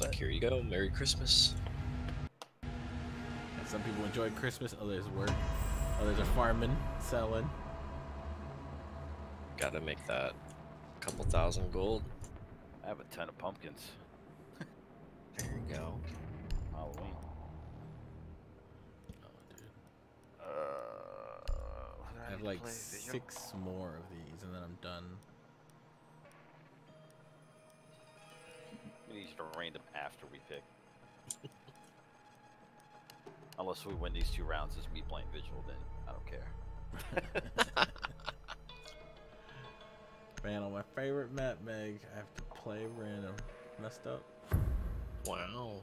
Like, here you go. Merry Christmas. And some people enjoy Christmas, others work, others are farming, selling. Gotta make that couple thousand gold. I have a ton of pumpkins. There you go. Halloween. Oh, dude. Uh, I have like six more of these, and then I'm done. We need to rank them after we pick. Unless we win these two rounds as me playing visual, then I don't care. Man, on my favorite map, Meg, I have to play random. Messed up. Wow.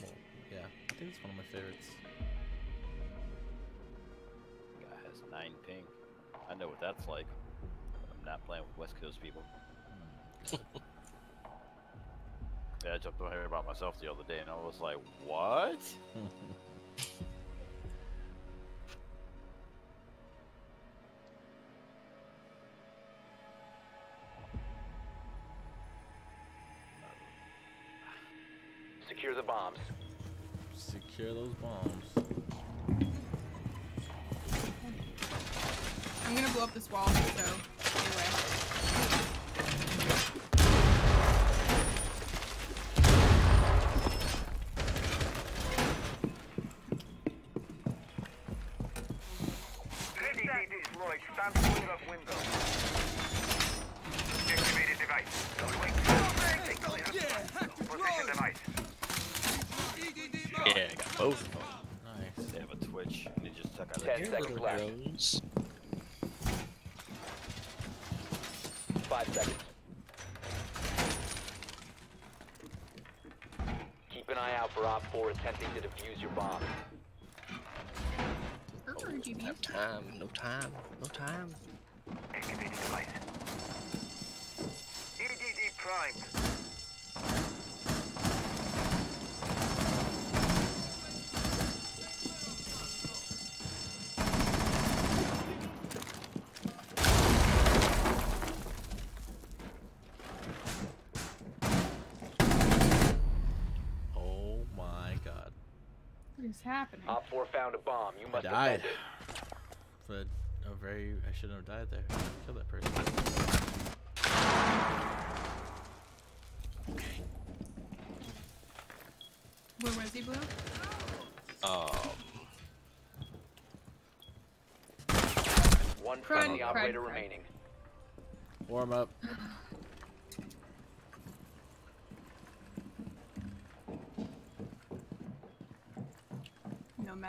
Well, yeah, I think it's one of my favorites. Guy has nine ping. I know what that's like. I'm not playing with West Coast people. Hmm. yeah, I jumped on here about myself the other day, and I was like, "What?" Secure the bombs. Secure those bombs. I'm gonna blow up this wall, so anyway. PDD deployed. Stand clear of window. Activated device. Position device. Yeah, I got both of them. Nice. They have a Twitch, and they just took out Ten a Here, seconds little left. drones. Five seconds. Keep an eye out for Op 4 attempting to defuse your bomb. Or RGB. Have time. No time. No time. Activated device. EDD primed. Happening? Op 4 found a bomb. You I must died. defend it. But a very, I shouldn't have died there. Kill that person. Okay. Where was he, Blue? Um, One friendly operator crud. remaining. Warm up.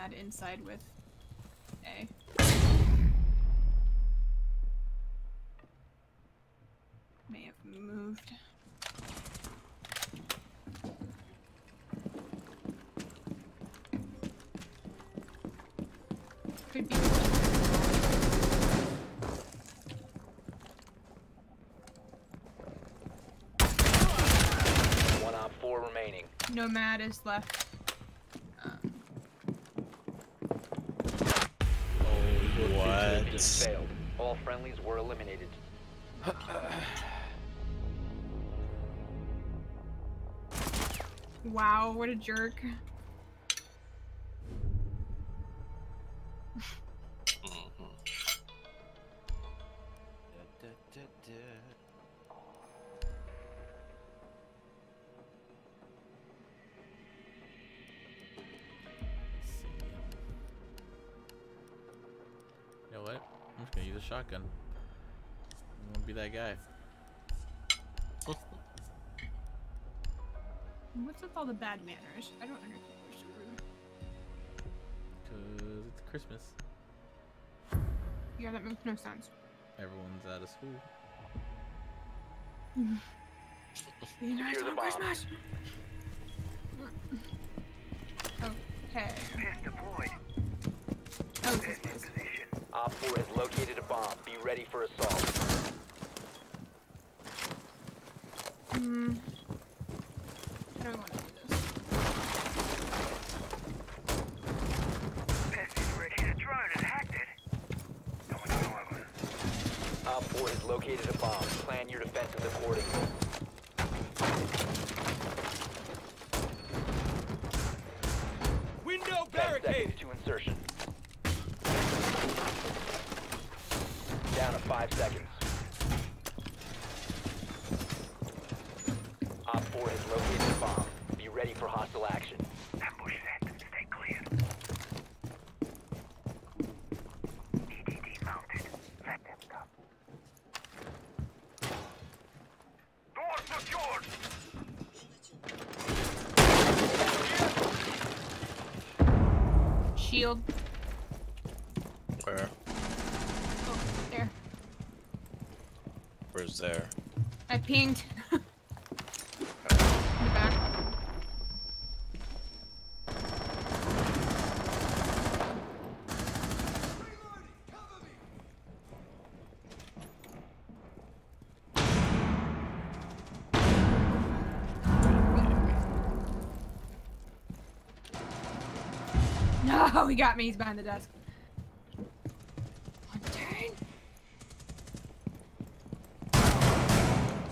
Nomad inside with A. May have moved. Could be. One Op 4 remaining. Nomad is left. Friendlies were eliminated. wow, what a jerk. Mhm. Da, da, da, da. Let's see. You know what? I'm just gonna use a shotgun. I'm gonna be that guy. What's with all the bad manners? I don't understand. We're so rude. Cause it's Christmas. Yeah, that makes no sense. Everyone's out of school. Be nice Secure the on bomb. Christmas. Okay. Pest deployed. Oh, this Pest in was. position. Op 4 has located a bomb. Be ready for assault. Hmm. I don't want to do this. Pest is ready. The drone has hacked it. No one know over. Op 4 has located a bomb. Plan your defenses accordingly. Op 4 has located a bomb. Be ready for hostile action. Ambush set. Stay clear. EDD mounted. Let them come. Door secured. Shield. Where? Oh, there. Where's there? I pinged. In the back. No, he got me. He's behind the desk. One turn.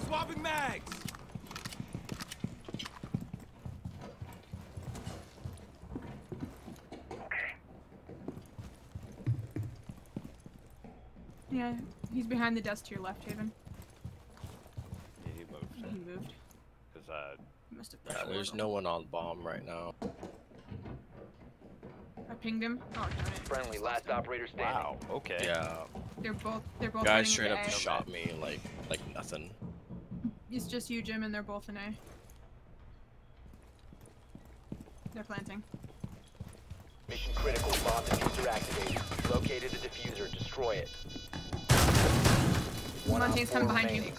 Swapping mags! Okay. Yeah, he's behind the desk to your left, Haven. Yeah, he moved. He moved. Because uh, must have Yeah, there's forward. no one on bomb right now. Oh, I pinged him. Oh, darn. Friendly, last operator standing. wow. Okay. Yeah, They're both. They're both. Guys straight up A. shot me like like nothing. It's just you, Jim, and they're both in A. They're planting. Mission critical. Bomb diffuser activated. Located the diffuser. Destroy it. One Op Montagne's coming 4 behind you.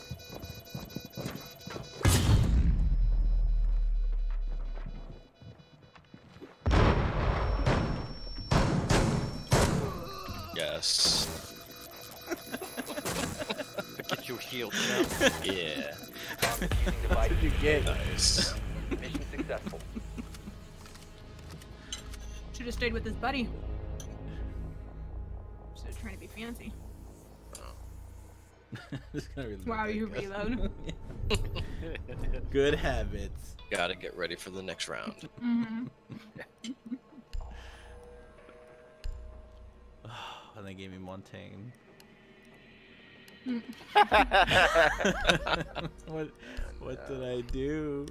Yeah. Bomb diffusing device. you get? Nice. Mission successful. Should have stayed with his buddy. Instead of trying to be fancy. Just gonna reload Wow, you guy. reload. Good habits. Gotta get ready for the next round. Mm-hmm. and they gave me Montagne. what what did I do?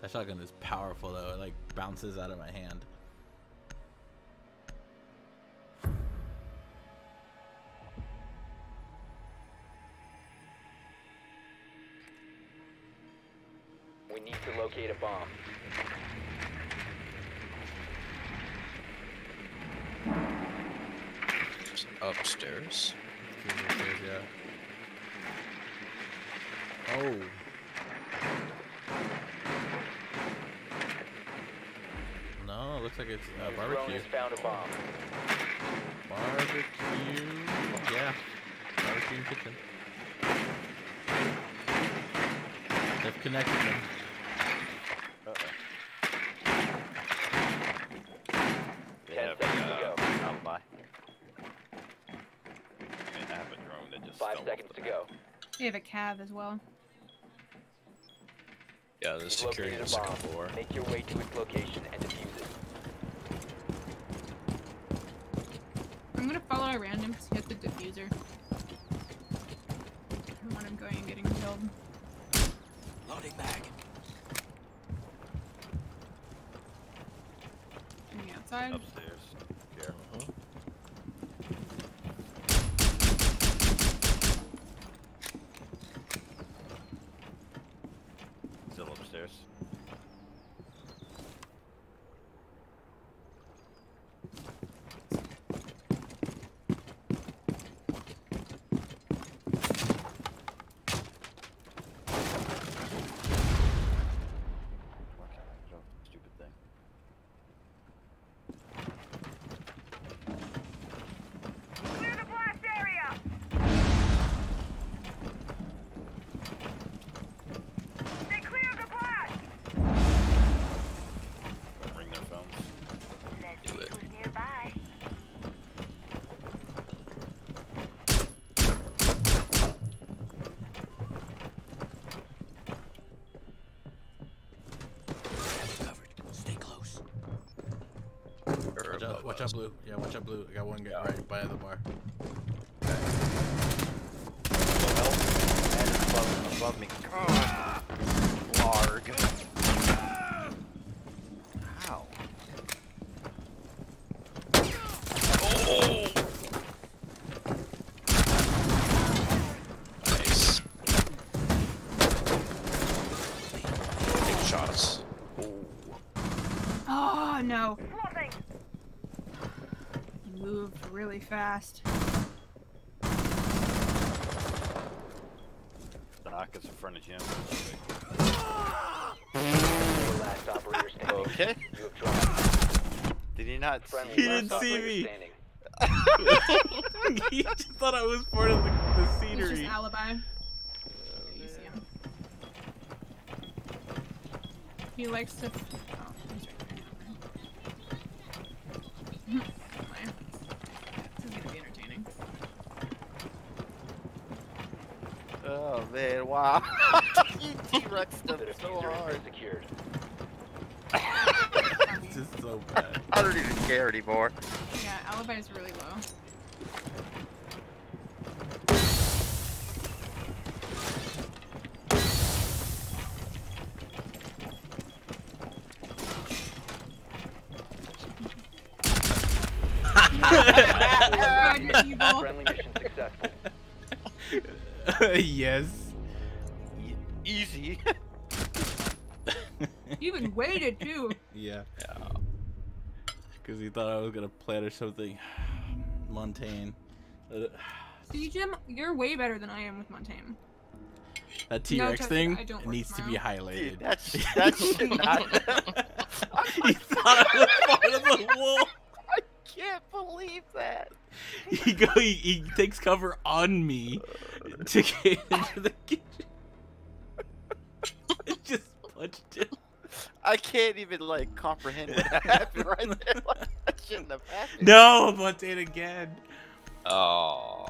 That shotgun is powerful though. It like bounces out of my hand. Need to locate a bomb. Upstairs. Yeah. Oh. No, it looks like it's uh, Your drone barbecue. has found a bomb. Barbecue. Yeah. Barbecue and kitchen. They've connected them. Uh-oh. They Ten have seconds to uh, go. alibi. And I have a drone that just Five fell seconds off to go. They have a cav as well. Yeah, the You've security located on a the second floor. Make your way to its location and defuse it. I'm gonna follow a random to hit the diffuser. I don't want him going and getting killed. Loading mag. Coming outside. upstairs. Here. Mhm. Still upstairs. Why can't I get off the stupid thing? Watch blue. Yeah, watch out, blue. I got one guy right by the bar. Low health. And it's above, above me. Larg. Ow. Nice. Big shots. Oh no. He moved really fast. Doc is in front of Jim. The last operator standing. Okay. You have dropped. Did he not see Friendly He didn't see me. standing. he just thought I was part of the, the It's just scenery. alibi. Oh, you. He likes to. Oh, he's right there. Never mind. Anyway, This is gonna be entertaining. Oh man, wow. you T-Rex The them so diffuser hard. secured. It's just so bad. I don't even care anymore. Yeah, alibi is really low. God, you're evil. Friendly mission successful. yes. E- easy. You even waited too. Yeah. Because he thought I was gonna plant or something. Montagne. Uh, See, Jim, you're way better than I am with Montagne. that T-Rex Jessica, thing I don't work needs to be highlighted. Dude, that's that's not. he thought I was part of the wolf. I can't believe that. He go. He, he takes cover on me to get into the kitchen. It just punched him. I can't even like comprehend what happened right there. Like, that shouldn't have happened. No, Montagne again. Oh.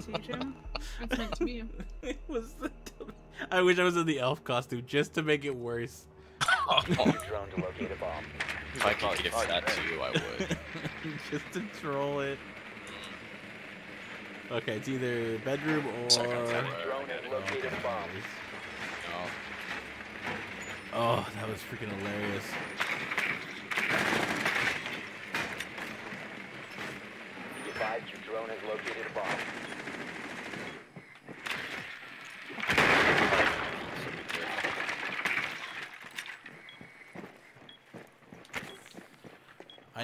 See, Jim? It's meant to be. It was the I wish I was in the elf costume just to make it worse. Use your drone to locate a bomb. If I could give that right. to you, I would. just to troll it. Okay, it's either bedroom or. Second, third. Drone has located a bomb. No. Oh, that was freaking hilarious. Be advised your drone has located a bomb.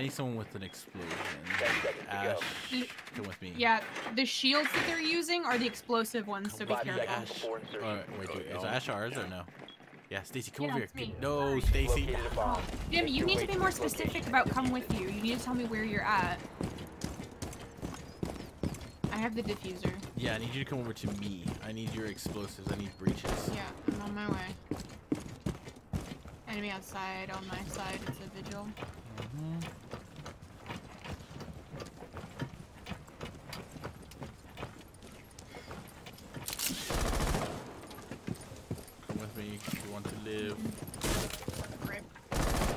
I need someone with an explosion. Ten seconds to go. Ash, come with me. Yeah, the shields that they're using are the explosive ones, so be careful. Ash. before wait, wait, is Ash ours or no? Yeah, Stacy, come Yeah, over here. me. No, Stacy. Located. Jim, you need to be more specific about defuse come with you. You need to tell me where you're at. I have the diffuser. Yeah, I need you to come over to me. I need your explosives. I need breaches. Yeah, I'm on my way. Enemy outside, on my side, it's a vigil. Come with me if you want to live.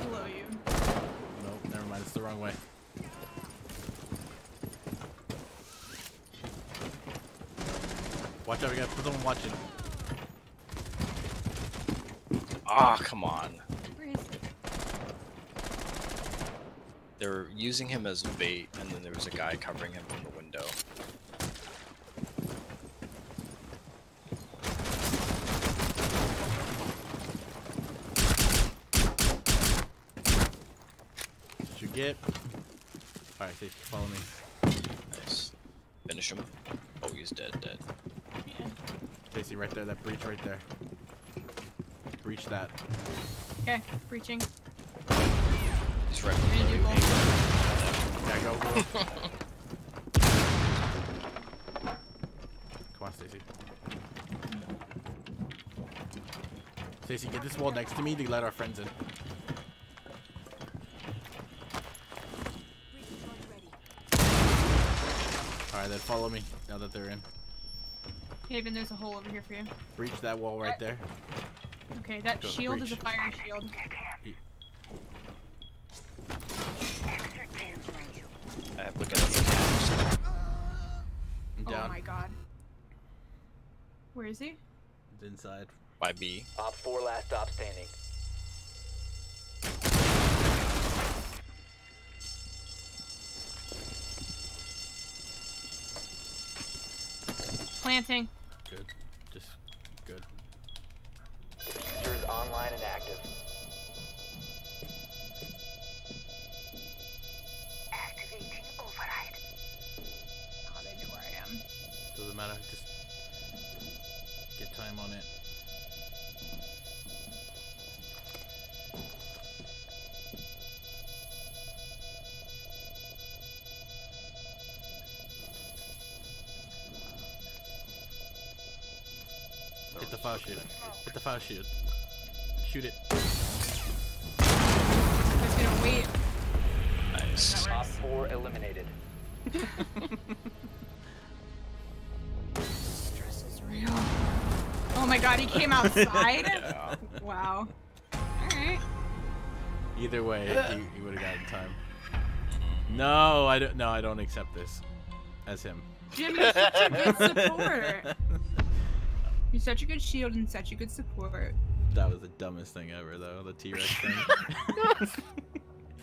Below you. Nope, never mind. It's the wrong way. Watch out, we got put someone watching. Ah, come on. Where is it? They're using him as bait, and then there was a guy covering him from the window. Did you get? Alright, Stacy, follow me. Nice. Finish him. Oh, he's dead, dead. Yeah. Stacy, right there, that breach right there. Breach that. Okay, breaching. Go. Come on, Stacy. Stacy, get this wall next to me to let our friends in. Alright, then follow me now that they're in. Haven, there's a hole over here for you. Breach that wall right uh, there. Okay, that Go, shield is a fire shield. I have look at it. I'm Oh down. my god. Where is he? It's inside. By B. Op 4 last stop standing. Planting. Good. Just good. Diffuser is online and active. Activating override. Oh, they know where I am. Doesn't matter. Just get time on it. Hit the file shoot. Hit the file shoot. Shoot it. Just gonna wait. Nice. Op 4 eliminated. Stress is real. Oh my god, he came outside? Yeah. Wow. Alright. Either way, he, he would have gotten time. No, I don't. No, I don't accept this as him. Jim, you're such a good support. You're such a good shield and such a good support. That was the dumbest thing ever, though. The T Rex thing.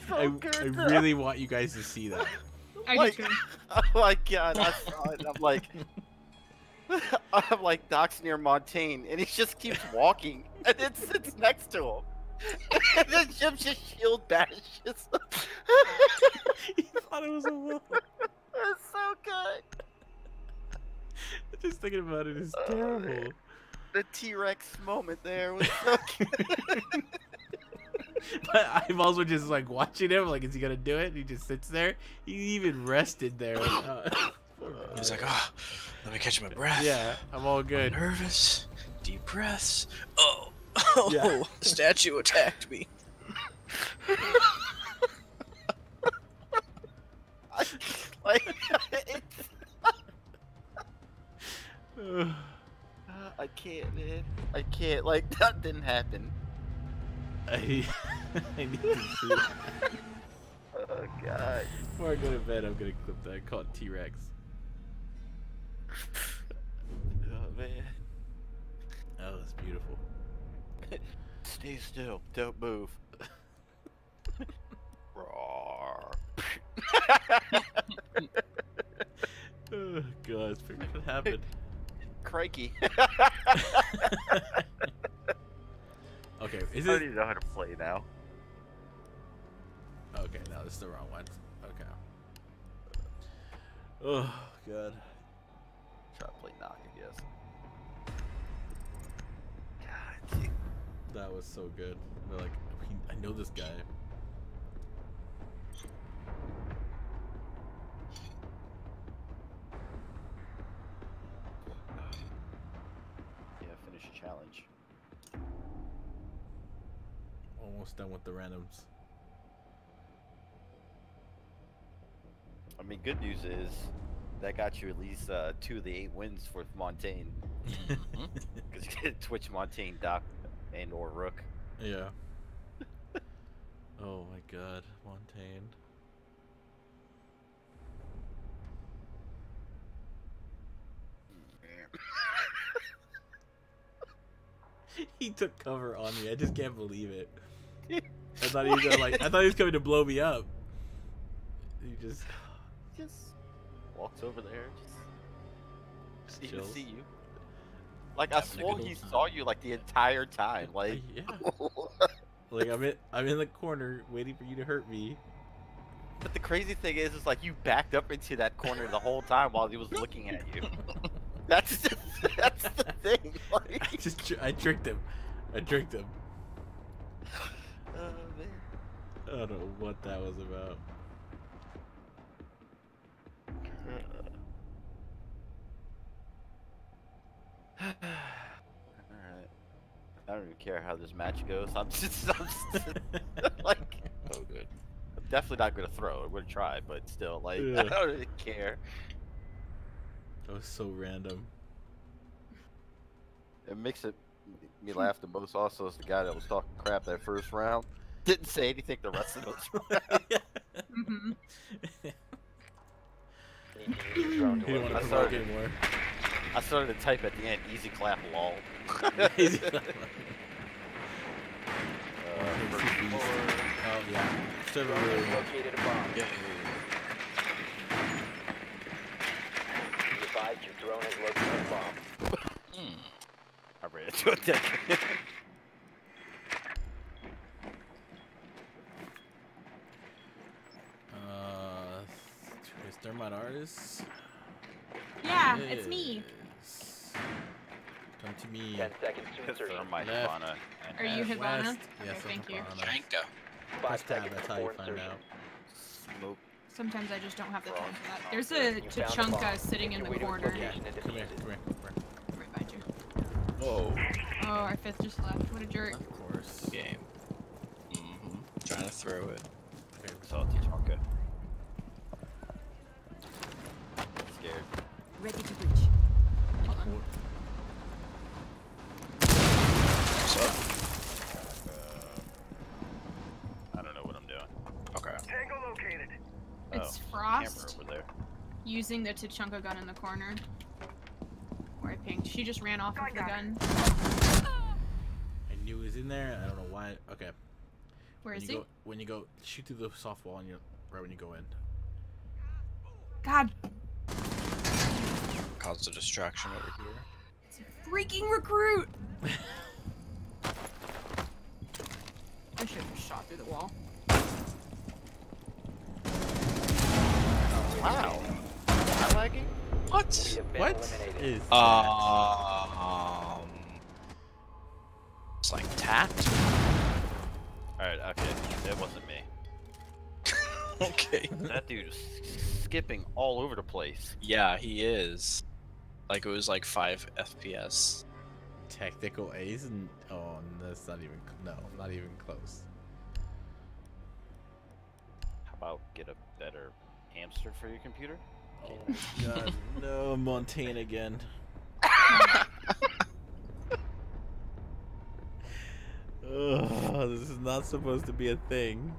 So I, good, I really want you guys to see that. I Like- do. Oh my god, I saw it. I'm like, I'm like Doc's near Montagne, and he just keeps walking, and it sits next to him. and then Jim just shield bashes. he thought it was a wolf. It's so good. Just thinking about it is oh, terrible. The T-Rex moment there was so good. But I'm also just like watching him, like, is he gonna do it? He just sits there. He even rested there. uh, He's like, oh, let me catch my breath. yeah, I'm all I'm good. nervous. Deep breaths. Oh, oh, Yeah. the statue attacked me. Like, it's, Ugh. I can't, man. I can't. Like that didn't happen. I, I need to see. Oh god. Before I go to bed, I'm gonna clip that called T Rex. Oh man. Oh, that's beautiful. Stay still. Don't move. Roar. Oh, God, it's pretty what happened. Crikey. Okay, is I don't even know how to play now. Okay, no, this is the wrong one. Okay. Oh God. Try to play knock, I guess. God, dude. That was so good. They're like, I know this guy. Challenge. Almost done with the randoms. I mean, good news is that got you at least uh, two of the eight wins for Montagne. Because you get Twitch, Montagne, Doc, and or Rook. yeah. oh my God, Montagne. he took cover on me. I just can't believe it. I thought he was gonna, like. I thought he was coming to blow me up. He just. Just walks over there, just, just even Chills. see you. Like I swore he time. saw you like the entire time. Like, yeah. Like I'm in. I'm in the corner waiting for you to hurt me. but the crazy thing is, is like you backed up into that corner the whole time while he was looking at you. That's just, that's the thing. Like, I just. tr- I tricked him. I tricked him. oh, man. I don't know what that was about. Alright. I don't even care how this match goes. I'm just, I'm just like, Oh, good. I'm definitely not gonna throw. I'm gonna try, but still, like, Yeah. I don't really care. That was so random. It makes it me laugh the most. Also, is the guy that was talking crap that first round didn't say anything the rest of those rounds. hmm Need to use your drone He didn't want to I provoke started- anymore. I started to type at the end, easy clap lol. Easy. Uh, Oh, first CPs. floor. Yeah. Server Drone room. has located a bomb. Yay. Be advised your drone has located a bomb. Hmm. I ran into a deck. Uh, is Thermite Artist? Yeah, it's me. Come to me. Ten seconds to insertion. Thermite Left. Fauna. Are you Left, Hibana? west. Yes, Okay, I'm thank you. Hibana. Janka. Five Press tab, seconds that's how you find insertion. out. Smoke. Sometimes I just don't have the time for that. There's a You found a bomb. Tachanka sitting in the your way to its corner. Yeah, location come here, come here, come here. Right behind you. Whoa. Oh, our fifth just left. What a jerk. Of course. Game. Mm-hmm. Trying to throw it. Okay, Salty Chonka. Scared. Ready to breach. Hold on. What's up? Uh, I don't know what I'm doing. Okay. It's Oh, Frost Camera over there. using the Tachanka gun in the corner. Where I pinged. She just ran off oh, with the gun. I knew he was in there. I don't know why. Okay. Where when is you he? Go, when you go, shoot through the soft wall, and you right when you go in. God, Caused a distraction over here. it's a freaking recruit! I should have shot through the wall. Wow. Am I lagging? We What? have been What Um. It's like tapped. Alright, okay. It wasn't me. okay. That dude is skipping all over the place. Yeah, he is. Like it was like five FPS. Tactical Ace? And, oh, that's not even. No, not even close. How about get a better hamster for your computer? Oh God, no, Montagne again. Ugh, this is not supposed to be a thing.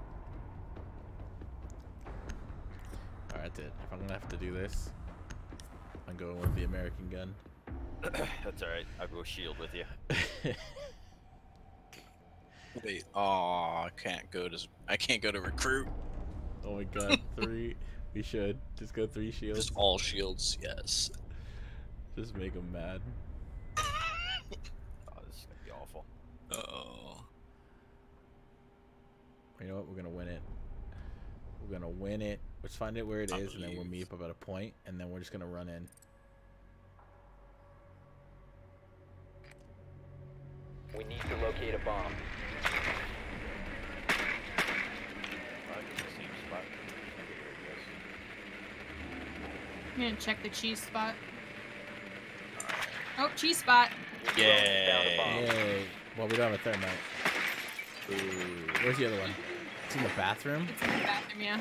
Alright, then. If I'm gonna have to do this, I'm going with the American gun. That's alright. I'll go shield with you. Wait. Oh, I can't go to. I can't go to recruit. oh my god, three. We should just go three shields. Just all shields. Yes. Just make them mad. Oh, this is gonna be awful. Oh. You know what? We're gonna win it. We're gonna win it. Let's find it where it I is, and then we'll meet up about a point, and then we're just gonna run in. We need to locate a bomb. Probably in the same spot. Okay, there it I'm gonna check the cheese spot. Oh, cheese spot. Your drone has found a bomb. Yay! Well, we don't have a thermite. Ooh, where's the other one? It's in the bathroom. It's in the bathroom, yeah.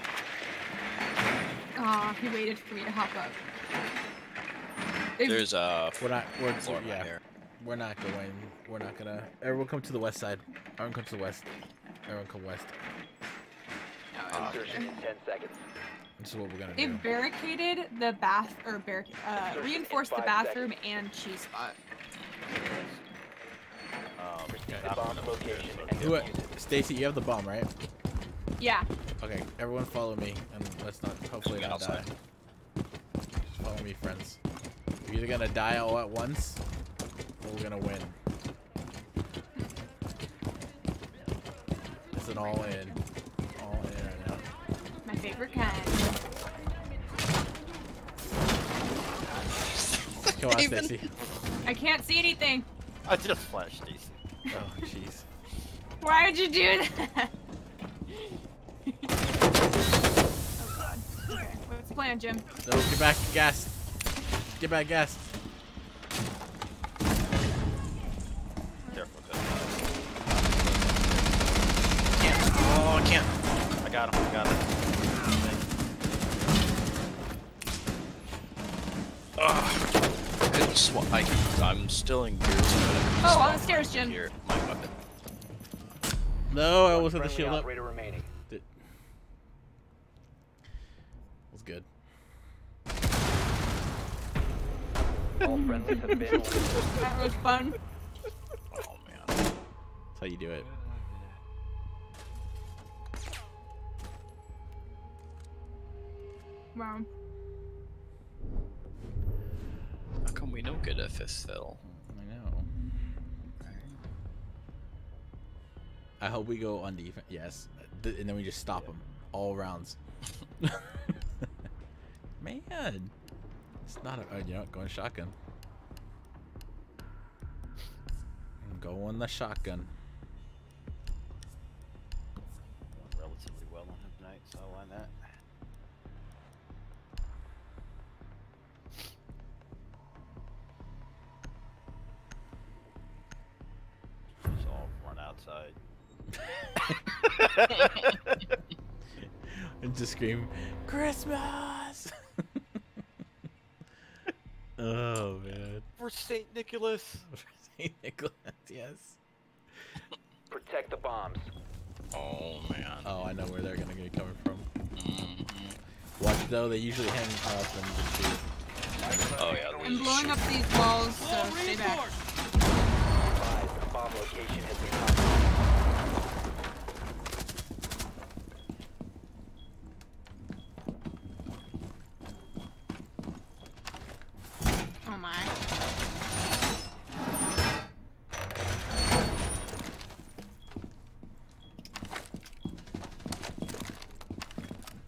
Aw, he waited for me to hop up. They- There's a We're not. We're floor right yeah. here. We're not going. We're not gonna. Everyone come to the west side. Everyone come to the west. Everyone come west. oh, Insertion in 10 seconds. This is what we're gonna They do. barricaded the bath or barric- uh, reinforced the five bathroom and cheese spot. Um, yeah, bomb location gonna- Who? it. Stacy, you have the bomb, right? Yeah. Okay. Everyone follow me, and let's not. Hopefully Get not die. Just follow me, friends. We're either gonna die all at once, or we're gonna win. It's an all in. All in right now. My favorite kind. Come on, Even- Stacy. I can't see anything. I just flashed Stacy. Oh, jeez. Why would you do that? oh god. What's the plan, Jim? No, get back, gas. Get back, gas. Careful, 'cause, Can't. Oh, I can't. I got him. I got him. It's what I. I'm still in gears. Oh, on the stairs, Jim. Here, my weapon. No, I wasn't the friendly shield up. operator remaining. It was good. All friendlies have been. That was fun. Oh man. That's how you do it. Wow. Come we don't get a fifth fill? I know. I hope we go on defense. Yes, and then we just stop them all rounds. Man, it's not a. Oh, you know, what, going shotgun. Go on the shotgun. Outside. and just scream, Christmas! oh man. For Saint Nicholas. For Saint Nicholas, yes. Protect the bombs. Oh man. Oh, I know where they're gonna get coming from. Mhm. Watch though, they usually hang up and just shoot. Oh yeah. I'm blowing shit. up these walls, so stay back. Advised, bomb location has been my.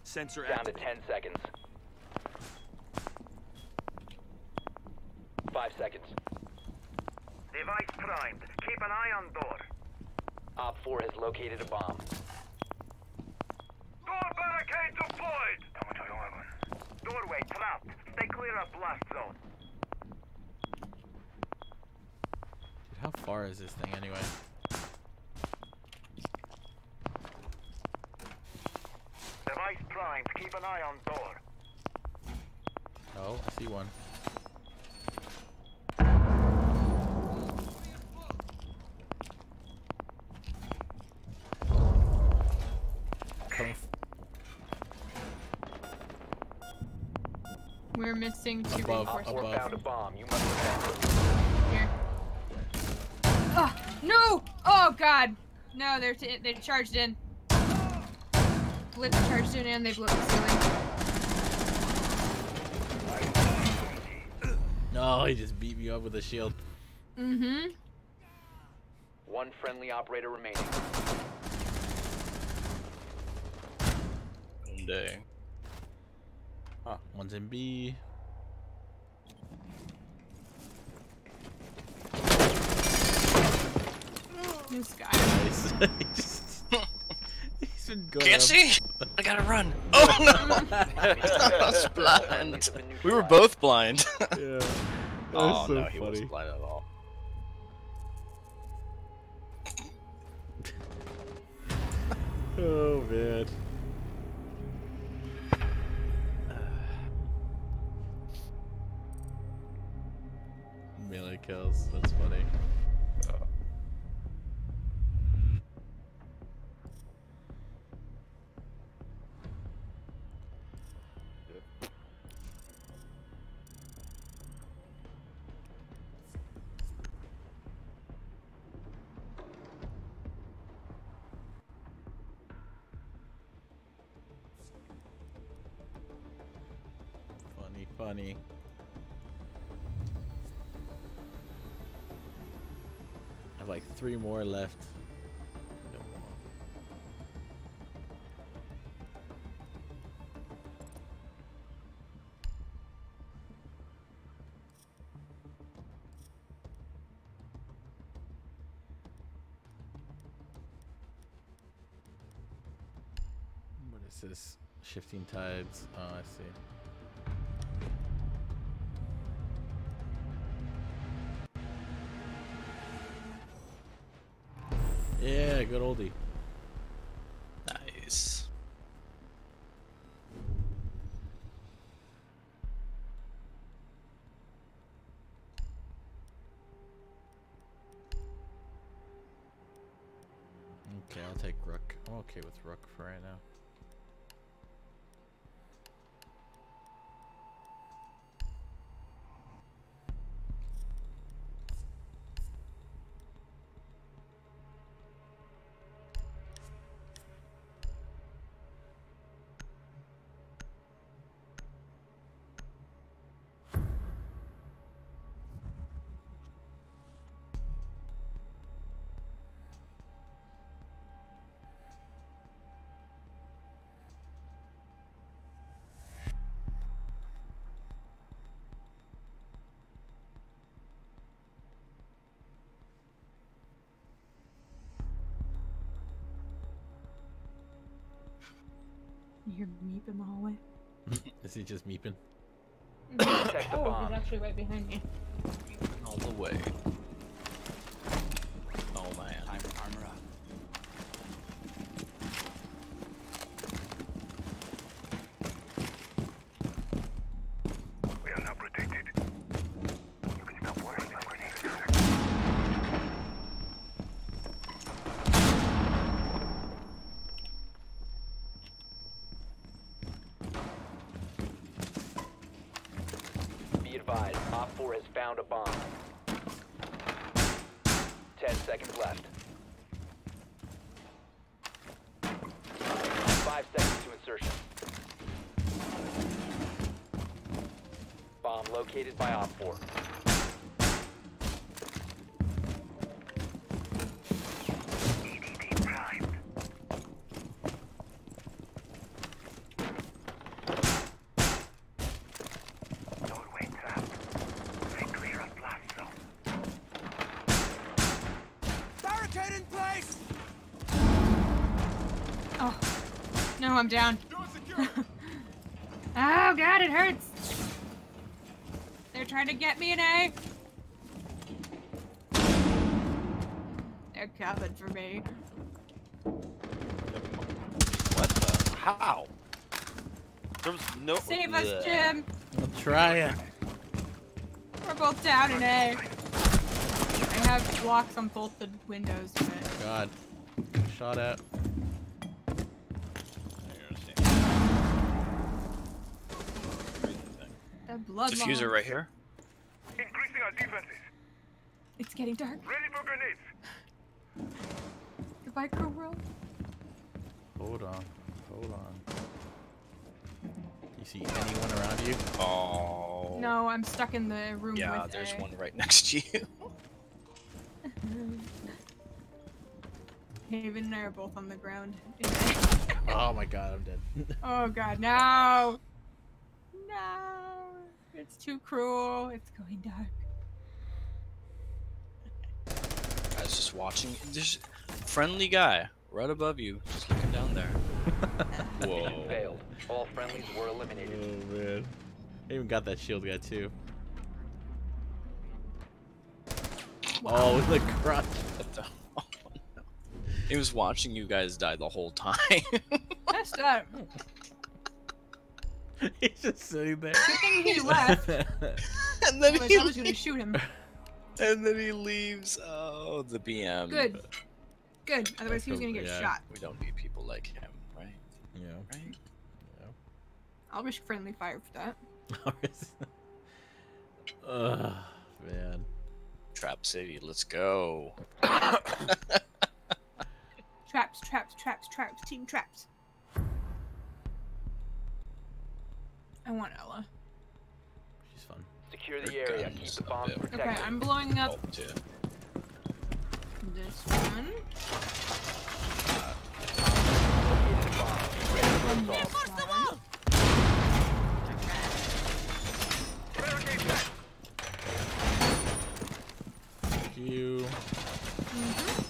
Sensor Down to 10 seconds. Five seconds. Device primed. Keep an eye on door. Op 4 has located a bomb. Door barricade deployed. Doorway trapped. Stay clear of blast zone. Dude, how far is this thing anyway? Device primed. Keep an eye on door. Oh, I see one. Coming We're missing two Above, Op 4 reinforcements. found a bomb. You must protect it. Here. Oh, no! Oh god! No, they're t- they charged in. Blitz charged in and they blew up the ceiling. No, he just beat me up with a shield. Mm-hmm. One friendly operator remaining. One day. Huh, one's in B. This guy. Nice. He just- he's been going Can't up. see. I gotta run. Oh, oh no! I was blind. Friendlies have been We were both blind. Yeah. oh so no, he wasn't blind at all. Oh man. Melee kills. That's funny. Have like three more left. What is this? Shifting tides. Oh, I see. Yeah, good oldie. Nice. Okay, I'll take Rook. I'm okay with Rook for right now. You hear meep in the hallway? Is he just meeping? Oh, he's actually right behind me. All the way. Oh man. Time for armor up. We are now protected. You can stop worrying about grenades. Be advised, Op 4 has found a bomb. 10 seconds left. 5 seconds to insertion. Bomb located by Op 4. EDD primed. Doorway trapped. Stay clear of blast zone. Barricade in place! Oh. No, I'm down. oh god, it hurts. They're trying to get me an A. They're coming for me. What the? How? There was no. Save us, Bleh. Jim. I'm trying. We're both down in A. I have blocks on both the windows, but God. Shot at. the blood. Diffuser loss. right here. Increasing our defenses. It's getting dark. Ready for grenades. Goodbye, Crow World. Hold on. Hold on. You see anyone around you? Oh. No, I'm stuck in the room Yeah, with there's A. one right next to you. Haven and I are both on the ground. Oh my god, I'm dead. oh god, no! No! It's too cruel. It's going dark. I was just watching. There's friendly guy right above you, just looking down there. Whoa. failed. All friendlies were eliminated. Oh man. I even got that shield guy too. Oh, the crutch. What the? Oh, no. He was watching you guys die the whole time. That's up. He's just sitting there. Good thing he left. and then Otherwise, he I was gonna shoot him. And then he leaves. Oh, the BM. Good. Good. Otherwise, he was gonna get yeah. shot. We don't need people like him, right? Yeah. Right? Yeah. I'll risk friendly fire for that. Ugh, man. Trap City, let's go. Traps, traps, traps, traps, team traps. I want Ela. She's fun. Secure the Her area. Keep the a bombs bit. Okay. I'm blowing up Oh, too. this one. Located a bomb. Ready for and assault. this one. Barricade set. Thank you. Mhm.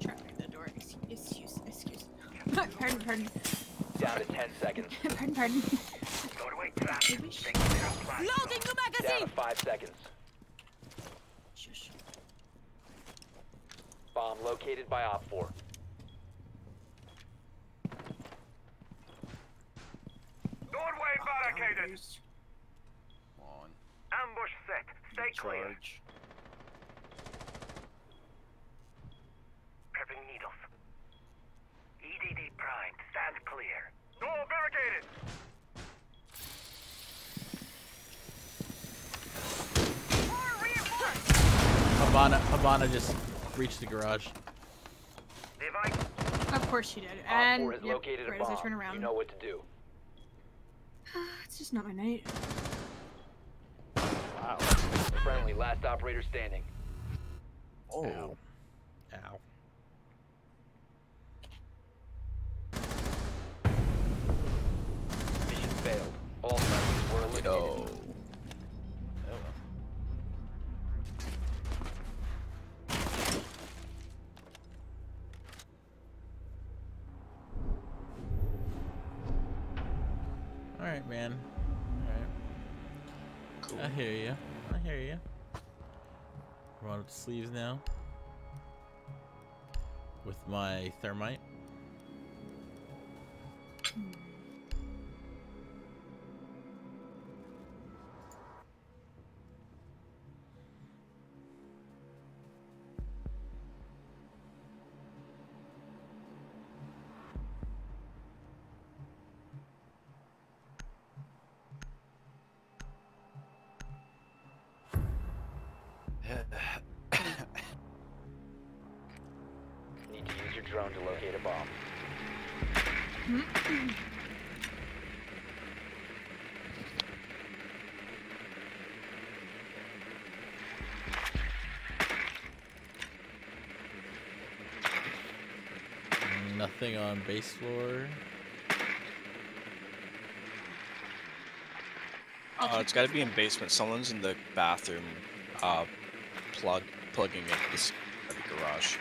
Trapping the door. Excuse, excuse, excuse. pardon, pardon, Down to 10 seconds. Pardon, pardon. Doorway trapped. Maybe sh- Stay clear of blast. Down to 5 seconds. Shush. Bomb located by Op 4. Doorway barricaded. On. Ambush set. Stay. Charge. Prepping needles. EDD primed. Stand clear. Door barricaded. Hibana, Hibana just reached the garage. Of course she did. And 4 has yep, located right as I bomb. turn around. You know what to do. it's just not my night. Wow. Friendly, last operator standing. Oh. Ow. Ow. Sleeves now. With my thermite. Hmm. Nothing on base floor. I'll Uh, it's got to be in basement. Someone's in the bathroom, uh, plug plugging in this garage.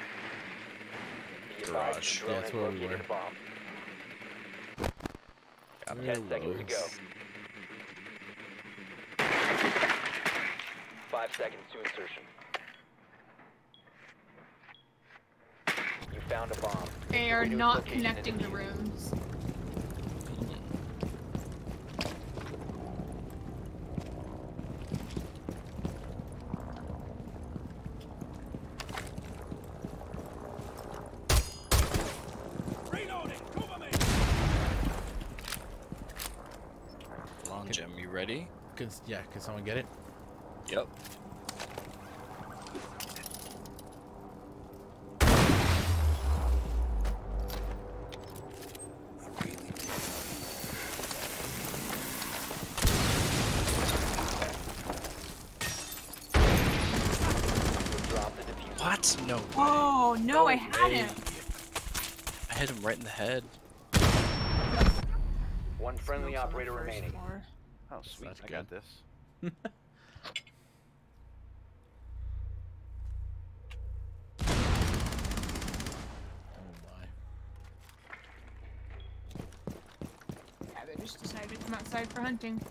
Garage. Yeah, that's where we located were. Got. Ten seconds to go. Five seconds to insertion. You found a bomb. They are way to its not connecting the rooms. Reloading. Cover me. Come on, Jim. You ready? Can, yeah, can someone get it? Yep. Drop the diffuser. What? No. way. Oh no, I No had way. him. I hit him right in the head. One friendly Smoke's on the operator first remaining. floor. Oh, sweet. That's I got this. Oh my. Yeah, they just decided to come outside for hunting.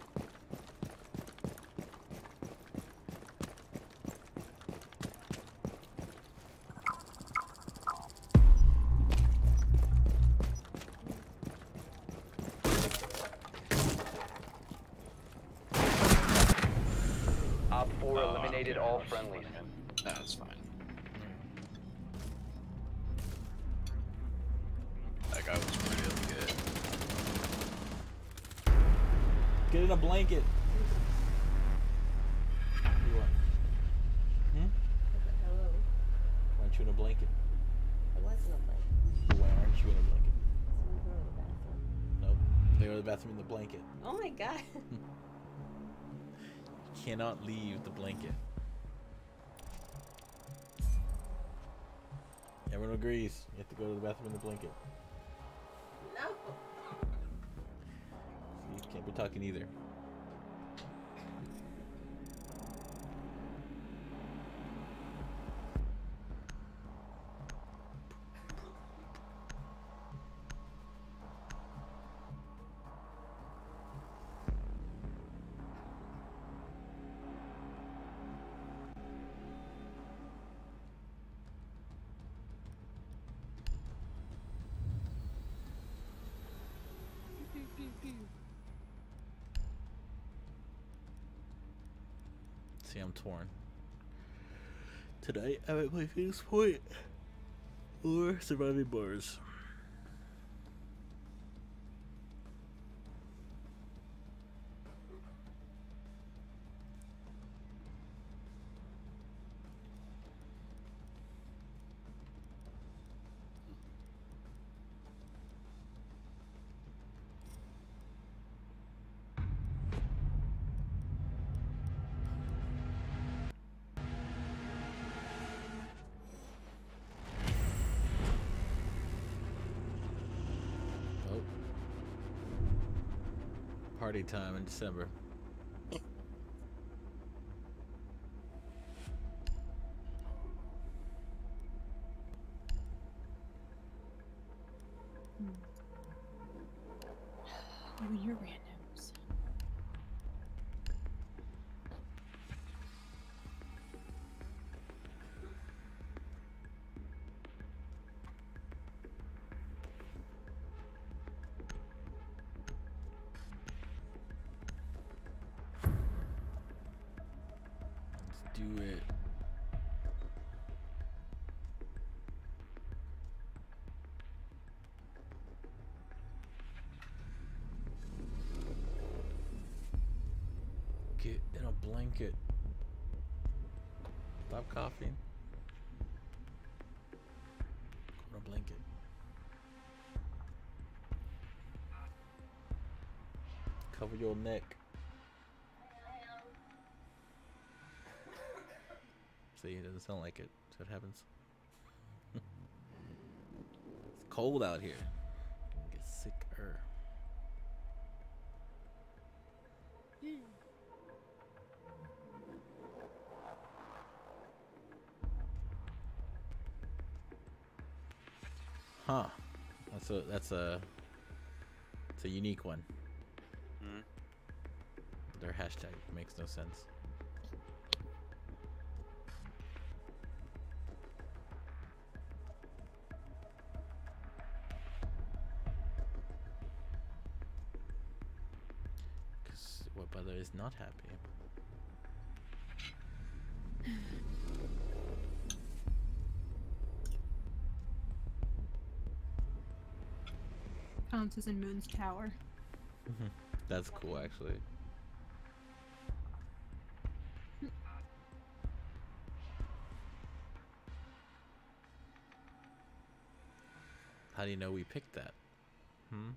Bathroom in the blanket. Oh my god. You cannot leave the blanket. Everyone agrees. You have to go to the bathroom in the blanket. no. You can't be talking either. Torn. Tonight, I might play Phoenix Point or Surviving Mars. Party time in December. Stop coughing. Go a blanket. Cover your neck. See, it doesn't sound like it. So it happens. it's cold out here. A that's a it's a unique one. Hmm. Their hashtag makes no sense. Because what brother is not happy? Pounces in Moon's tower. That's cool, actually. How do you know we picked that? Hmm?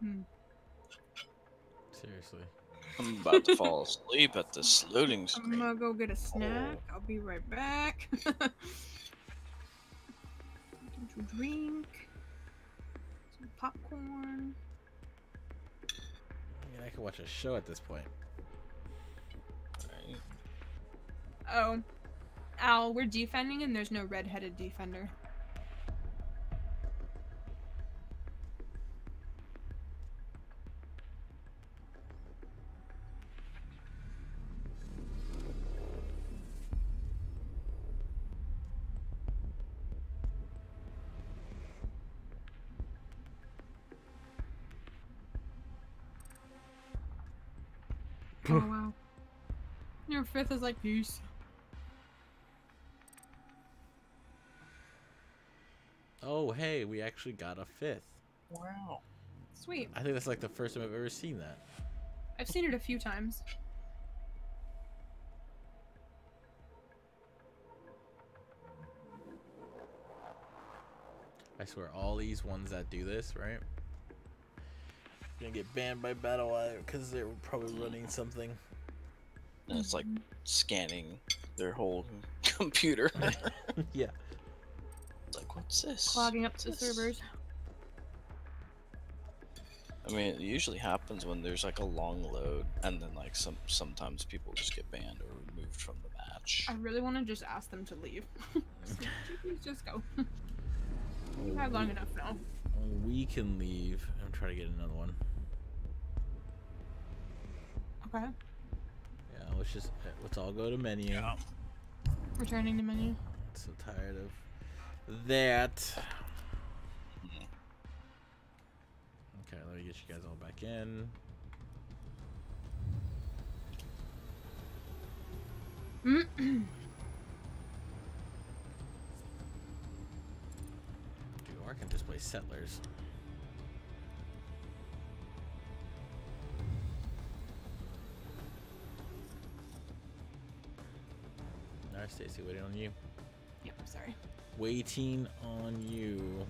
Hmm. Seriously. I'm about to fall asleep at this loading I'm gonna go get a snack. I'll be right back. Something drink. Some popcorn. I mean, I could watch a show at this point. Right. Oh. Al, we're defending and there's no red-headed defender. Fifth is like peace. Oh, hey, we actually got a fifth. Wow. Sweet. I think that's like the first time I've ever seen that. I've seen it a few times. I swear, all these ones that do this, right? Gonna get banned by BattlEye because they're probably running something. And it's like mm-hmm. scanning their whole computer. yeah. It's like, what's this? Clogging up the this? servers. I mean, it usually happens when there's like a long load, and then like some sometimes people just get banned or removed from the match. I really want to just ask them to leave. Please just go. We've had long enough now. We can leave. I'm trying to get another one. Okay. Yeah, let's just let's all go to menu. Returning to menu. So tired of that. Okay, let me get you guys all back in. Mm-hmm. Dude, or I can just play Settlers. Stacy, waiting on you. Yep, I'm sorry. Waiting on you.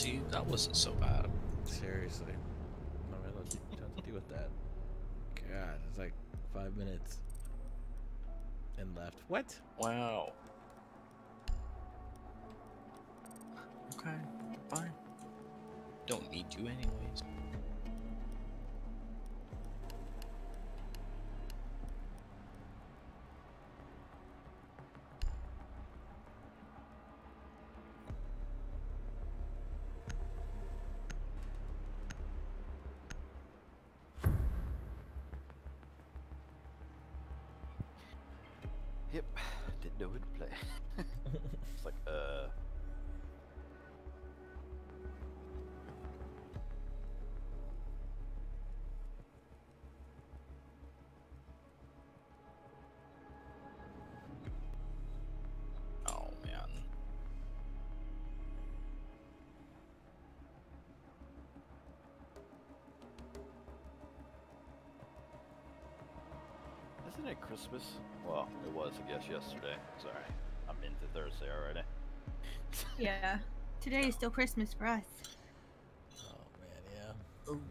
See, that wasn't so bad. Seriously. No, man, let's you don't have to deal with that. God, it's like five minutes. And left. What? Wow. Okay, fine. Don't need you anyways. Yep. Didn't know who to play. it's like, uh. Isn't it Christmas? Well, it was, I guess, yesterday. Sorry. I'm into Thursday already. Yeah. Today is still Christmas for us. Oh man, yeah.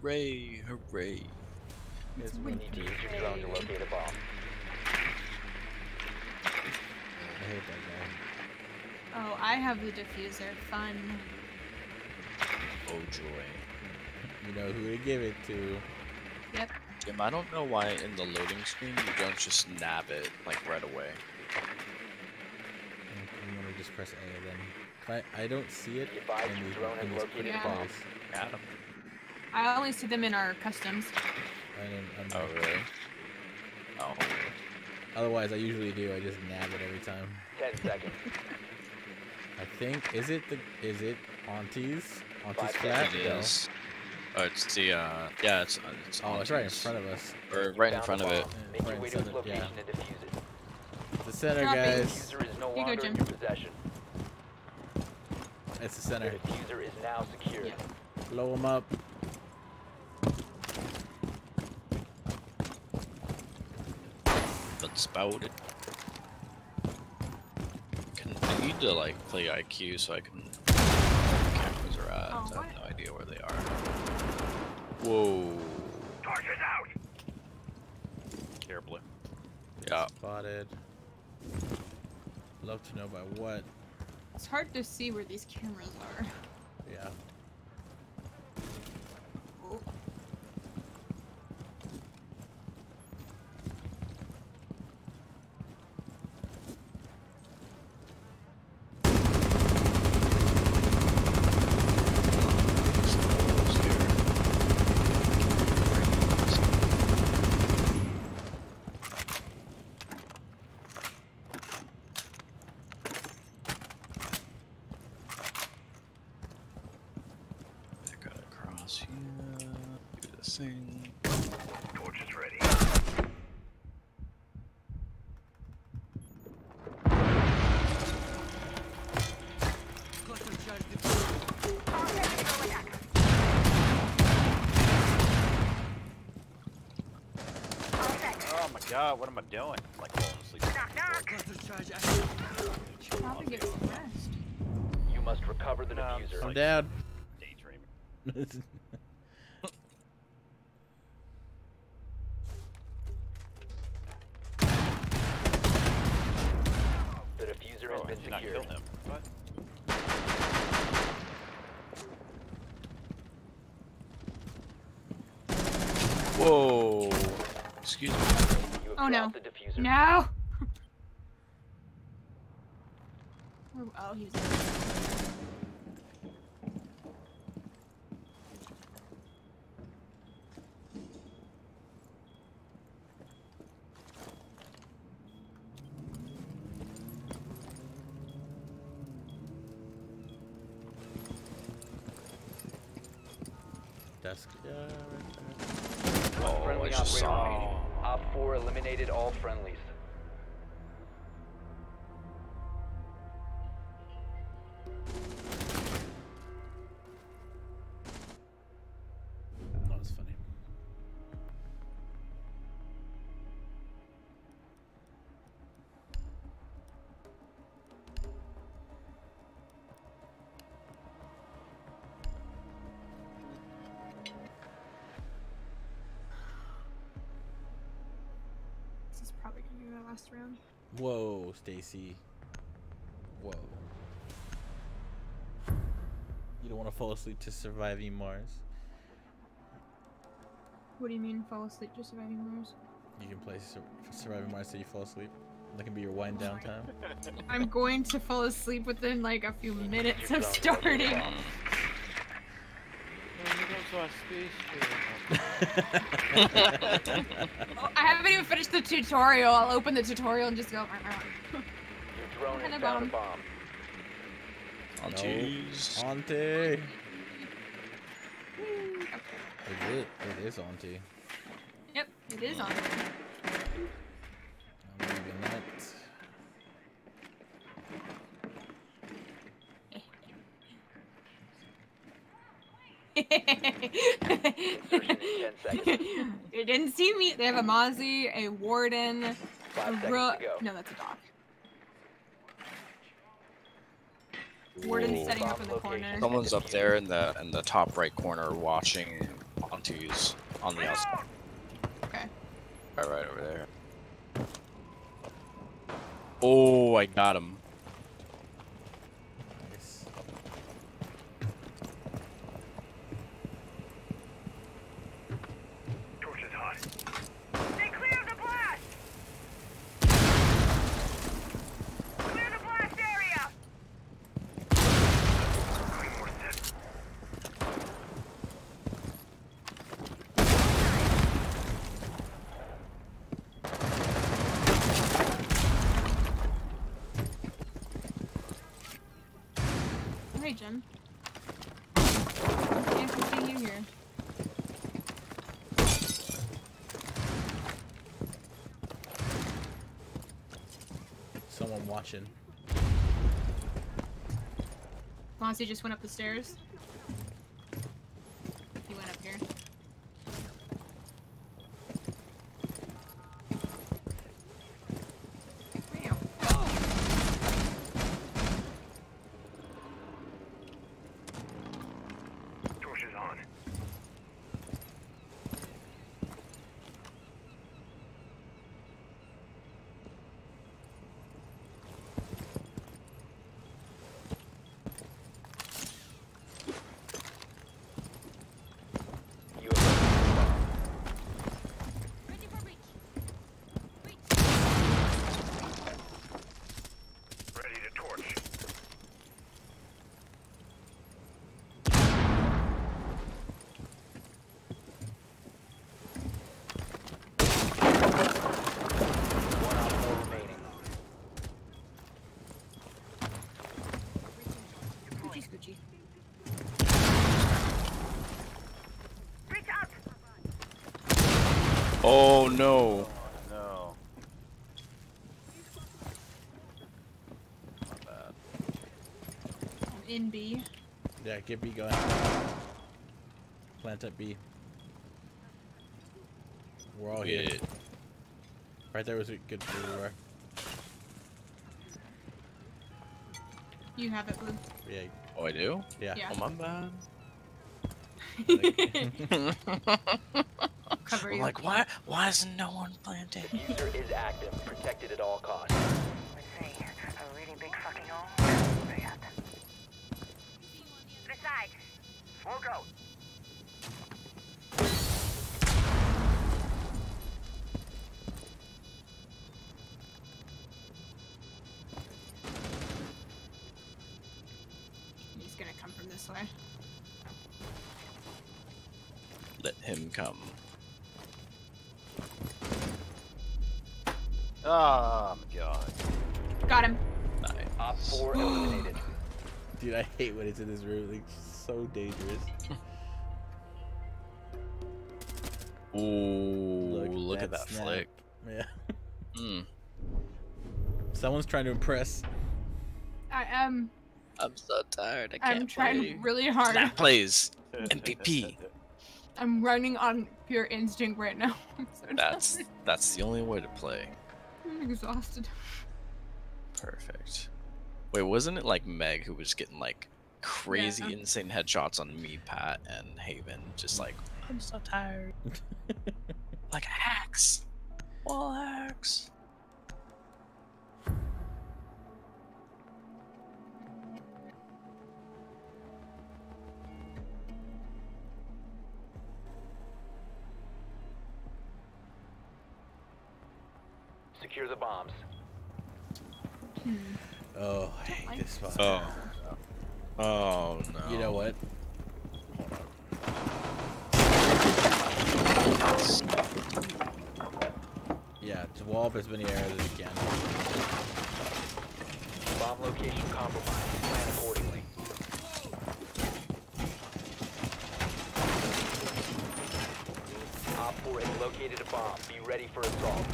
Hooray, hooray. It's You need to use your drone to locate a bomb. I hate that guy. Oh, I have the diffuser. Fun. Oh joy. You know who to give it to. Yep. Jim, I don't know why in the loading screen you don't just nab it like right away. You want to just press A then. If I, I don't see it Be advised in the, drone in has this located a quick Adam. I only see them in our customs. I didn't, I'm Oh really? Oh. Otherwise, I usually do. I just nab it every time. Ten seconds. I think is it the is it Auntie's Auntie's Five flat? It No. is. Oh, it's the uh, yeah, it's uh, it's Oh, it's right in front of us. Or right in front of it. Yeah, Make right your in way to center, yeah. location and defuse it. The center, Drop it. guys. Diffuser is no you go, Jim. It's the The center. diffuser is now secured. Yeah. Blow them up. But spouted. Can, I need to like play IQ so I can. Cameras are at. Oh, I have no idea where they are. Whoa. Torches out! Care blue. Yeah. Spotted. Love to know by what. It's hard to see where these cameras are. Yeah. Oh. this here. Do this thing. Torch is ready. Cluster charge deployed. Oh my god, what am I doing? Like falling asleep. Cluster charge active. Probably get some rest. You must recover the No, I'm diffuser. I'm down. Daydreaming. The diffuser has Oh, I been did not secured. him. What? Whoa! Excuse me. You have Oh, no. the diffuser. No. oh, oh, he was. Desk. Yeah, right One Oh, friendly I just saw. Remaining. Op 4 eliminated all friendlies. Last round. Whoa, Stacy. Whoa. You don't want to fall asleep to surviving Mars. What do you mean fall asleep just surviving Mars? You can play sur- surviving Mars till you fall asleep. That can be your wind down time. I'm going to fall asleep within like a few minutes of starting. Oh, I haven't even finished the tutorial. I'll open the tutorial and just go. Your drone Kinda has found a bomb. bomb. on No. twos. Auntie. okay. Is it? It is Auntie. Yep, it is on. I'm leaving that. Insertion in 10 seconds. you didn't see me. They have a Mozzie, a Warden, a Five seconds Ro- to go. No, that's a Doc. Warden's Whoa. setting up in the Bomb corner. Someone's up there in the in the top right corner watching on on the outside. Okay. Right, right over there. Oh, I got him. Nice. Torch is hot. They cleared the blast! Clear the blast area! Claymore set. Hey, Jim. Can't see you here. Someone watching. Mozzie just went up the stairs. He went up here. Meow. Torch is on. You have located a bomb. Ready to torch. 10 Oh no. No. I'm in B. Yeah, get B going. Plant at B. We're all here. Yeah. Right there was a good everywhere. You have it, Blue. Yeah, Oh, I do? yeah. Yeah. Oh, my bad. Cover you. like, why? Why isn't no one planting? User is active, protected at all costs. Let's see. A really big fucking hole. Bad. To the hate when it's in this room. Like, so dangerous. Ooh, look, at that that snap. flick. Yeah. Mm. Someone's trying to impress. I am. I'm so tired. I can't I'm trying play. really hard. Snap plays. MVP. I'm running on pure instinct right now. So That's tired. that's the only way to play. I'm exhausted. Perfect. Wait, wasn't it like Meg who was getting like crazy, Yeah. insane headshots on me, Pat, and Haven? Just like, I'm so tired. like hacks. Wall hacks. Secure the bombs. Hmm. Oh, I hate this spot. Oh. Oh no. You know what? Yeah, to wall up as many arrows as you can. Bomb location compromised. Plan accordingly. Op 4 has located a bomb. Be ready for assault.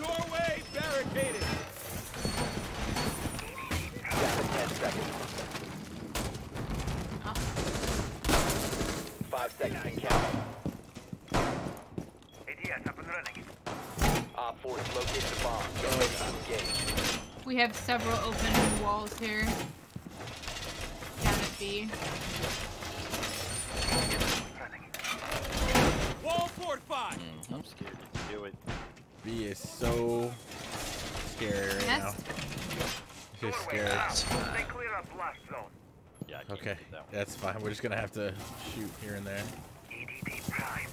Doorway barricaded. Down to 10 seconds. Five seconds and counting. ADS up and running. Op 4 has located a bomb. Get ready to engage. We have several open walls here. Down at B. Wall fortified. Mhm. I'm scared do it. B is so scary right. Nest? It's just Doorway scary. down. Stay clear of blast zone. Yeah, Okay, that that's fine. We're just gonna have to shoot here and there. EDD primed.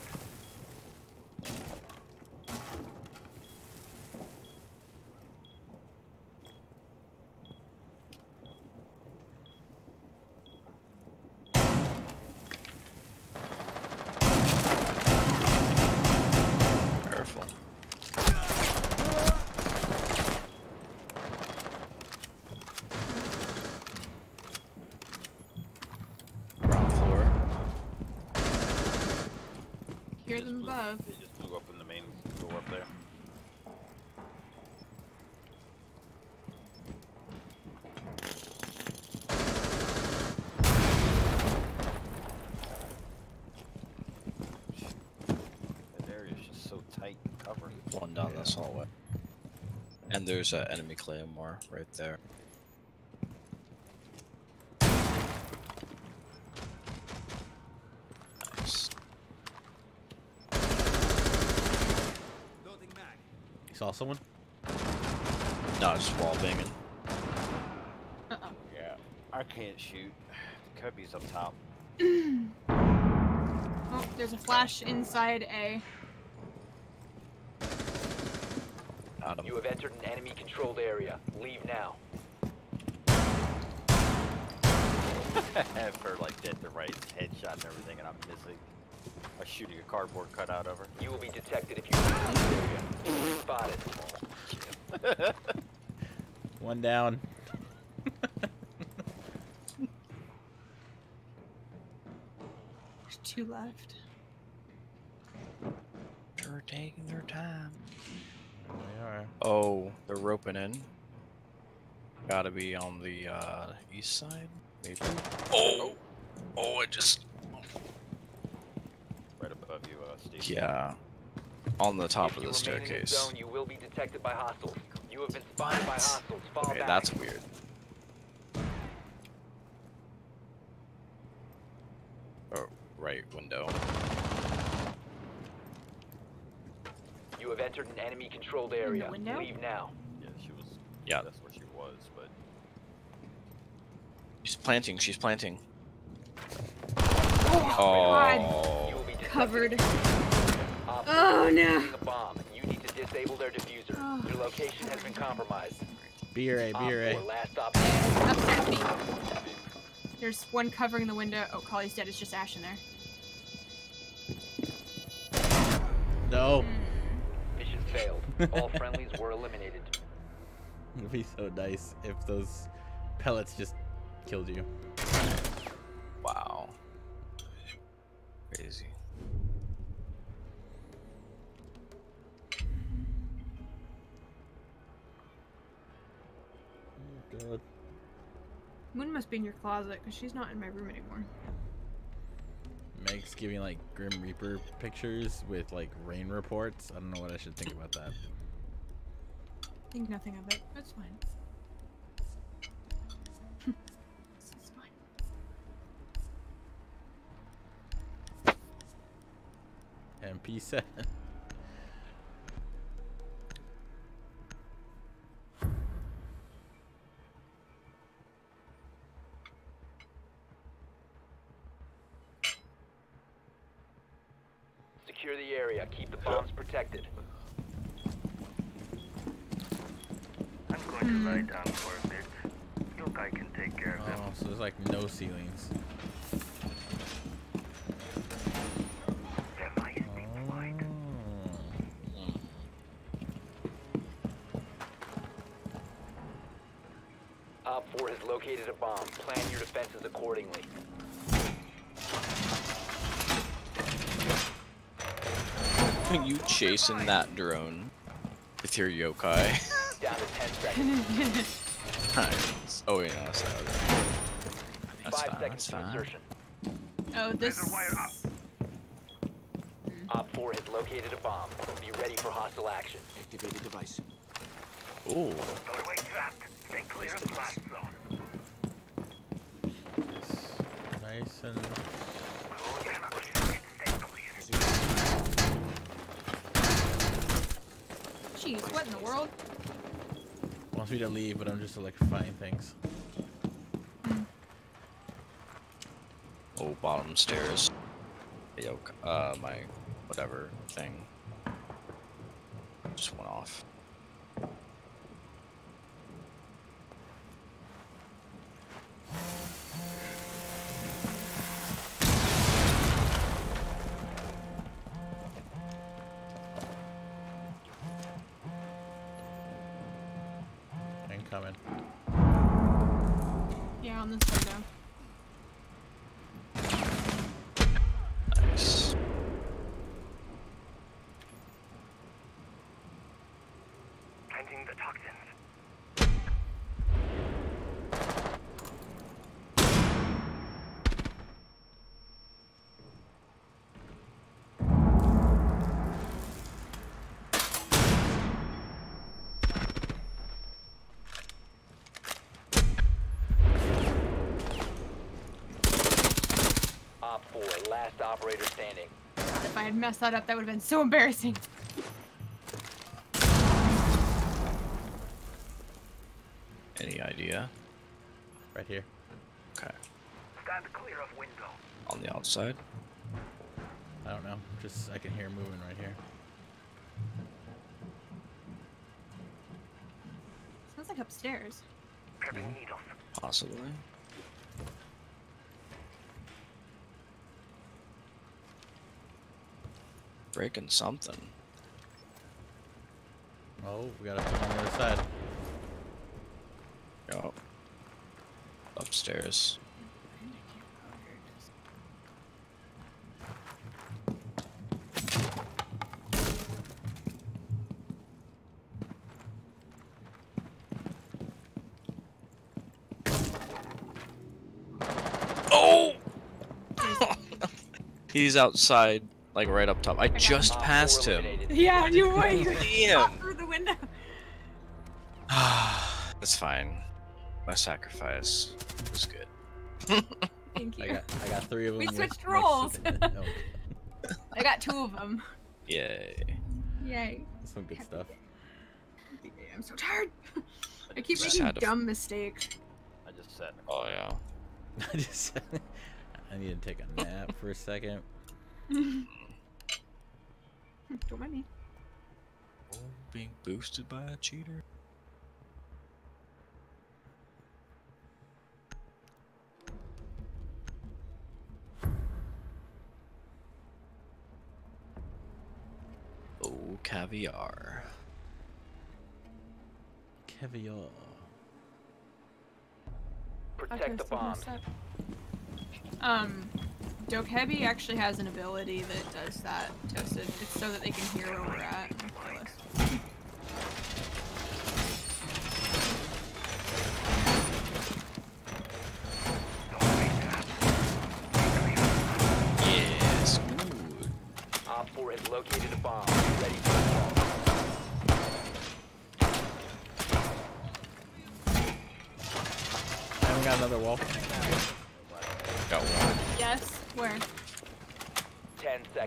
Careful. Ground floor. Hear Just them blew- above. They just blew up in the main door up there. That area is just so tight and covered. One down this hallway. And there's an enemy claymore right there. Nice. You saw someone? No, just wall banging. Uh-oh. Yeah. I can't shoot. Kobe's up top. Oh, there's a flash inside A. Got him. You have entered an enemy controlled area. Leave now. For like dead to right, headshot and everything, and I'm missing. I'm shooting a cardboard cutout over. You will be detected if you leave this area. Spotted. One down. There's two left. They're taking their time. They are. Oh, they're roping in. Gotta be on the uh, east side, maybe. Oh, oh, it just Right above you, uh, Steve. yeah, on the top If of the staircase. zone, you will be detected by hostiles. You have been spotted by hostiles. Fall Okay, back. that's weird. Oh, right window. You have entered an enemy-controlled area. Leave now. Yeah, she was. Yeah. That's where she was, but She's planting. She's planting. Oh, oh. God. You will be. Covered. Op Oh, four is no. bomb. You need to disable their diffuser. Oh. Your location has been compromised. B or A, B Op or A. four, last op. There's one covering the window. Oh, Collie's dead. It's just Ash in there. No. Mission failed. All friendlies were eliminated. It'd be so nice if those pellets just killed you. Wow. Crazy. Oh, God. Moon must be in your closet because she's not in my room anymore. Meg's giving like Grim Reaper pictures with like rain reports. I don't know what I should think about that. Think nothing of it. That's fine. It's fine. MP7. Secure the area. Keep the bombs protected. I'm going to lie down for a bit. Your guy can take care of them. Oh, so there's like no ceilings. There might be light. Oh. Op 4 has located a bomb. Plan your defenses accordingly. You chasing that drone with your yokai? Down to 10 seconds. nice. Oh, yeah, that's not That's 5 fine. seconds That's to fine. Oh, this. wire up. Op 4 has located a bomb. Be ready for hostile action. Ooh. Doorway trapped. Stay clear of blast zone. Nice and Oh, yeah, stay clear. Jeez, what in the world? wants me to leave, but I'm just electrifying things. Oh, bottom stairs. Yoke. Uh, my whatever thing just went off. Op 4, last operator standing. God, if I had messed that up, that would have been so embarrassing. Any idea? Right here. Okay. Stand clear of window. On the outside. I don't know. Just I can hear moving right here. Sounds like upstairs. Prepping. Possibly. Breaking something. Oh, we gotta thing on the other side. Oh. Upstairs. Oh! He's outside like right up top. I just passed him. Yeah, you were. You Damn. shot through the window. That's fine. My sacrifice was good. Thank I you. got I got three of them. We switched roles. the- I got two of them. Yay. Yay. some good stuff. I'm so tired. I keep Just making dumb mistakes. I just said. Oh yeah. I just I need to take a nap for a second. Don't mind me. Being boosted by a cheater. Oh, caviar. Caviar. Protect the bomb. Um, Dokkaebi actually has an ability that does that, Toasted. It's so that they can hear where we're at and. Yes. Good. Op 4 has located a bomb. Ready for assault. I haven't got another wall. Got one. Yes? Where?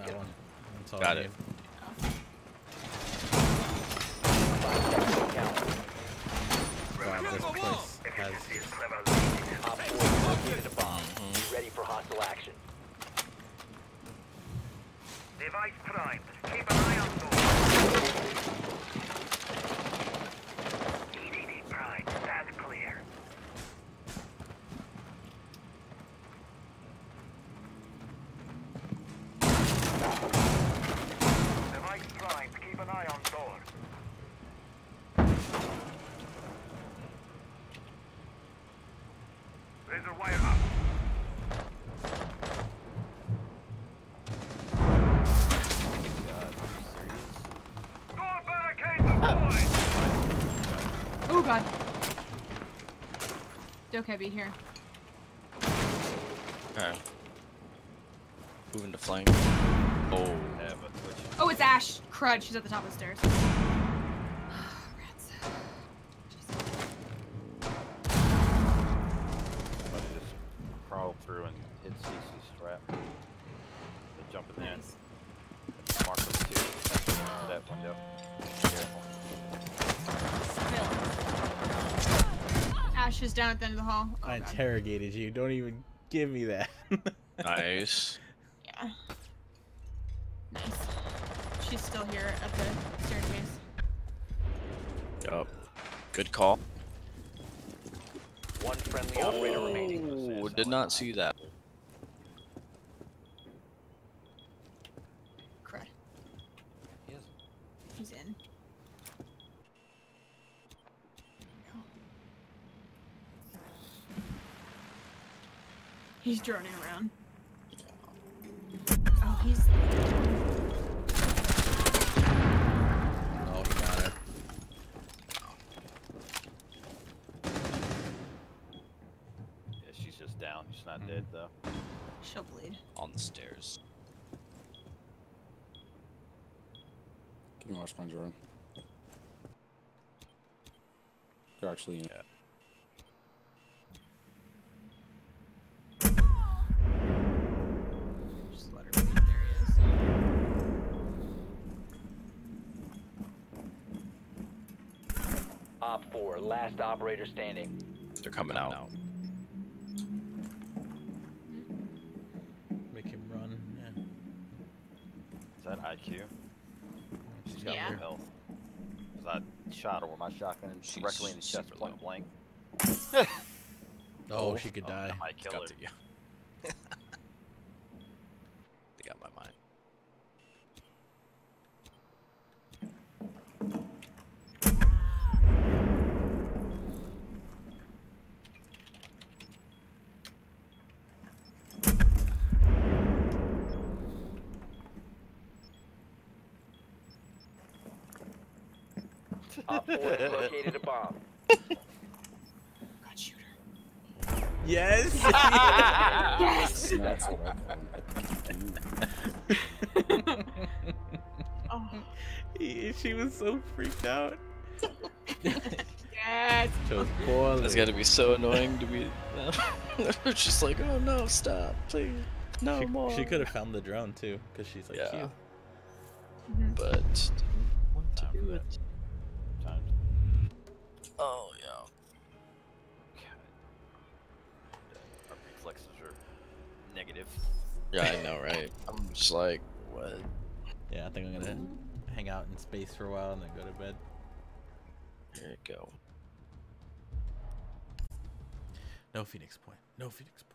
10 That seconds. one. That's all Got it. Five seconds to count. Wow, this place has Op 4 has located a bomb. Be ready for hostile action. Device primed. Keep an eye on door. EDD primed. That's clear. Device primed. Keep an eye on door. Razor wire up. Door barricade deployed. Oh god. Dokkaebi here. Alright. Moving to flank. Oh. Yeah, Oh, it's Ash. Crud, she's at the top of the stairs. Down at the end of the hall. Oh, I God. interrogated you. Don't even give me that. Nice. Yeah. Nice. She's still here at the staircase. Yup. Good call. One friendly oh, operator remaining. Oh, did not see that. Crud. He is. He's in. He's droning around. Oh, he's. oh, he got her. Yeah, she's just down. She's not dead though. She'll bleed. On the stairs. Can you watch my drone? They're actually in. Yeah. Just let her bleed. There he is. Op 4, last operator standing. They're coming out. Make him run. Yeah. Is that IQ? She's got Yeah. health. health. 'Cause I shot her with my shotgun She's directly in the chest super point blank. Oh, she could Oh, die. that might kill her. Op 4 has located a bomb. God. Yes. Yes! That's what I Oh, He- she was so freaked out. yes. Chose poorly. That's got to be so annoying to be. it's just like, oh no, stop, please, no she, more. She could have found the drone too, because she's like Yeah. cute. Mhm. but didn't want to do that. it. Negative. Yeah, I know, right? I'm just like, what? Yeah, I think I'm gonna hang out in space for a while and then go to bed. There you go. No Phoenix Point. No Phoenix Point.